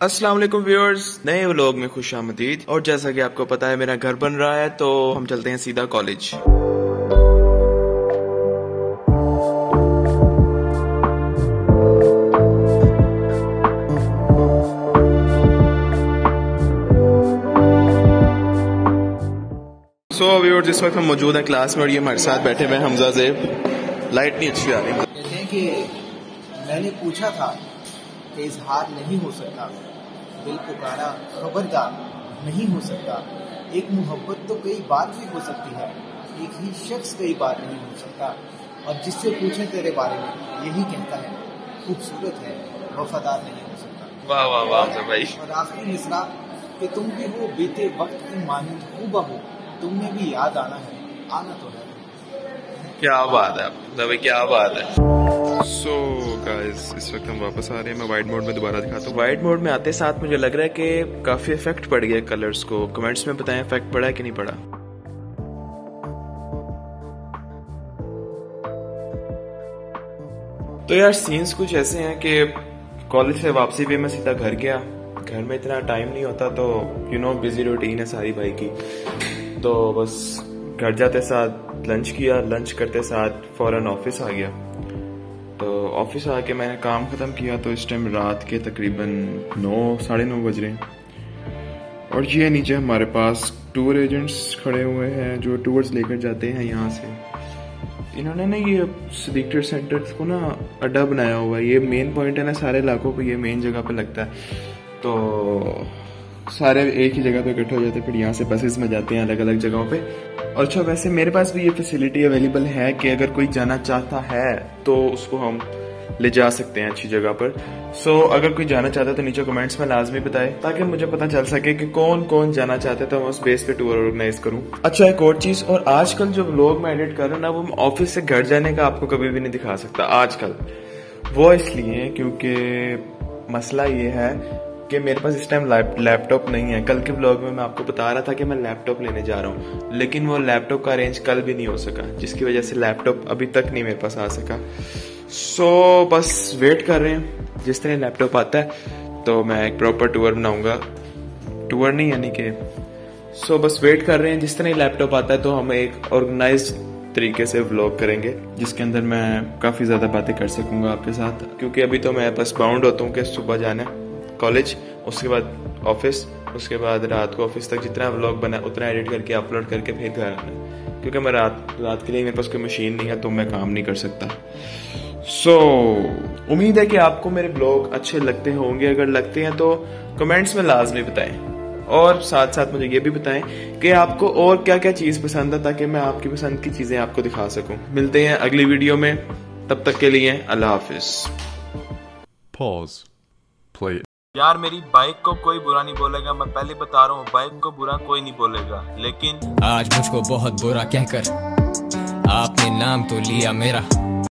वालेकुम व्यूअर्स नए व्लॉग में खुश आमदीद। और जैसा कि आपको पता है मेरा घर बन रहा है तो हम चलते हैं सीधा कॉलेज। सो so, व्यूअर्स इस वक्त हम मौजूद हैं क्लास में और ये हमारे साथ बैठे हुए हैं हमजा जेब लाइट नहीं अच्छी आ रही। हैं कि मैंने पूछा था कि इजहार नहीं हो सकता। दिल पुकारा खबरदार नहीं हो सकता। एक मोहब्बत तो कई बार भी हो सकती है एक ही शख्स कई बार नहीं हो सकता। और जिससे पूछे तेरे बारे में यही कहता है खूबसूरत है वफादार नहीं हो सकता। वाह वाह वाह भाई। और आखिरी मिसरा कि तुम भी हो बीते वक्त की मानंद खूबा हो तुमने भी याद आना है आना तो है। क्या बात है भाई क्या बात है। सो गाइस इस वक्त हम वापस आ रहे हैं। मैं वाइट मोड में दोबारा दिखाता हूँ। वाइट मोड में आते साथ मुझे लग रहा है कि काफ़ी इफ़ेक्ट पड़ गया कलर्स को। कमेंट्स में बताएँ इफ़ेक्ट पड़ा है कि नहीं पड़ा? तो यार सीन्स कुछ ऐसे हैं कि कॉलेज से वापसी भी मैं सीधा घर गया। घर में इतना टाइम नहीं होता तो यू नो बिज़ी रूटीन है सारी भाई की। तो बस घर जाते साथ लंच किया लंच करते साथ फ़ौरन ऑफ़िस आ गया। तो ऑफ़िस आके मैंने काम ख़त्म किया तो इस टाइम रात के तकरीबन नौ, साढ़े नौ बज रहे हैं। और ये नीचे हमारे पास टूर एजेंट्स खड़े हुए हैं जो टूर्स लेकर जाते हैं यहाँ से। इन्होंने ना ये सदीक सेंटर को ना अड्डा बनाया हुआ है। ये मेन पॉइंट है ना, सारे इलाकों को ये मेन जगह पे लगता है। तो सारे एक ही जगह पे इकट्ठे हो जाते हैं फिर यहाँ से बसेस में जाते हैं अलग अलग जगहों पे। और अच्छा वैसे मेरे पास भी ये फैसिलिटी अवेलेबल है कि अगर कोई जाना चाहता है तो उसको हम ले जा सकते हैं अच्छी जगह पर। सो so, अगर कोई जाना चाहता है तो नीचे कमेंट्स में लाजमी बताए ताकि मुझे पता चल सके कि कौन कौन जाना चाहते हैं तो मैं उस बेस पे टूर ऑर्गेनाइज करूँ। अच्छा एक और चीज़ और आजकल जो लोग मैं एडिट कर रहा हूँ ना वो मैं ऑफ़िस से घर जाने का आपको कभी भी नहीं दिखा सकता आजकल। वो इसलिए क्योंकि मसला ये है कि मेरे पास इस टाइम लैपटॉप नहीं है। कल के ब्लॉग में मैं आपको बता रहा था कि मैं लैपटॉप लेने जा रहा हूँ। लेकिन वो लैपटॉप का अरेंज कल भी नहीं हो सका जिसकी वजह से लैपटॉप अभी तक नहीं मेरे पास आ सका। सो so, बस वेट कर रहे हैं। जिस तरह लैपटॉप आता है तो मैं एक प्रॉपर टूर बनाऊँगा। टूर नहीं यानी कि सो so, बस वेट कर रहे हैं। जिस तरह लैपटॉप आता है तो हम एक ऑर्गेनाइज तरीके से व्लॉग करेंगे जिसके अंदर मैं काफ़ी ज़्यादा बातें कर सकूँगा आपके साथ। क्योंकि अभी तो मैं बस बाउंड होता हूँ कि सुबह जाना कॉलेज उसके बाद ऑफ़िस उसके बाद रात को ऑफ़िस तक जितना व्लॉग बना उतना एडिट करके अपलोड करके फिर घर आना। क्योंकि मैं रात रात के लिए मेरे पास कोई मशीन नहीं है तो मैं काम नहीं कर सकता। सो so, उम्मीद है कि आपको मेरे ब्लॉग अच्छे लगते होंगे। अगर लगते हैं तो कमेंट्स में लाजमी बताएँ। और साथ साथ मुझे ये भी बताएँ कि आपको और क्या क्या चीज़ पसंद है ताकि मैं आपकी पसंद की चीज़ें आपको दिखा सकूँ। मिलते हैं अगली वीडियो में। तब तक के लिए अल्लाह हाफिज. Play. it. यार मेरी बाइक को कोई बुरा नहीं बोलेगा, मैं पहले बता रहा हूँ, बाइक को बुरा कोई नहीं बोलेगा, लेकिन आज मुझको बहुत बुरा कहकर आपने नाम तो लिया मेरा।